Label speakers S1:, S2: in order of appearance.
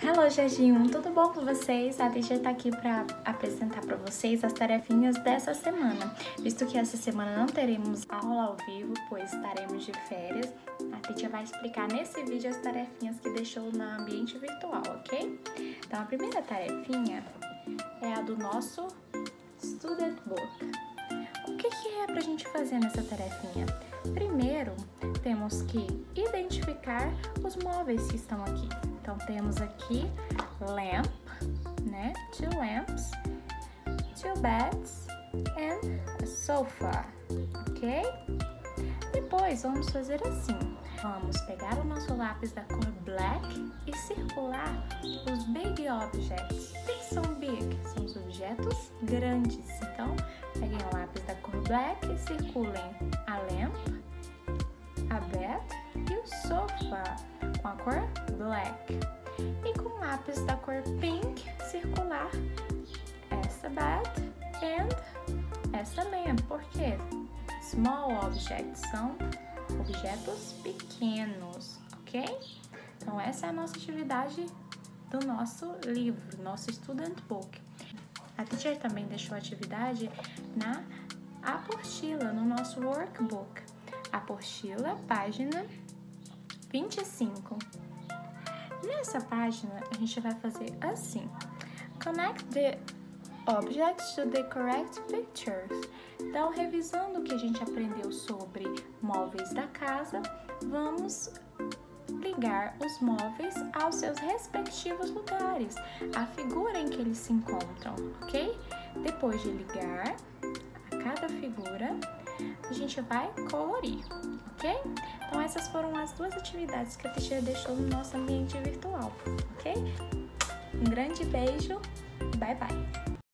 S1: Hello, Jardim, tudo bom com vocês? A teacher tá aqui para apresentar para vocês as tarefinhas dessa semana. Visto que essa semana não teremos aula ao vivo, pois estaremos de férias, a teacher vai explicar nesse vídeo as tarefinhas que deixou no ambiente virtual, ok? Então, a primeira tarefinha é a do nosso Student Book. Que, que é pra gente fazer nessa tarefinha? Primeiro, temos que identificar os móveis que estão aqui. Então, temos aqui lamp, né? Two lamps, two beds and a sofa, ok? Depois, vamos fazer assim. Vamos pegar o nosso lápis da cor black e circular os big objects. O que são big? São os objetos grandes. Então, black circulem a lamp, a bed e o sofa com a cor black. E com lápis da cor pink, circular essa bed and essa lamp. Por quê? Small objects são objetos pequenos, ok? Então, essa é a nossa atividade do nosso livro, nosso Student Book. A teacher também deixou a atividade na apostila, no nosso workbook. Apostila, página 25. Nessa página, a gente vai fazer assim. Connect the objects to the correct pictures. Então, revisando o que a gente aprendeu sobre móveis da casa, vamos ligar os móveis aos seus respectivos lugares, a figura em que eles se encontram, ok? Depois de ligar cada figura, a gente vai colorir, ok? Então essas foram as duas atividades que a teacher deixou no nosso ambiente virtual, ok? Um grande beijo, bye bye!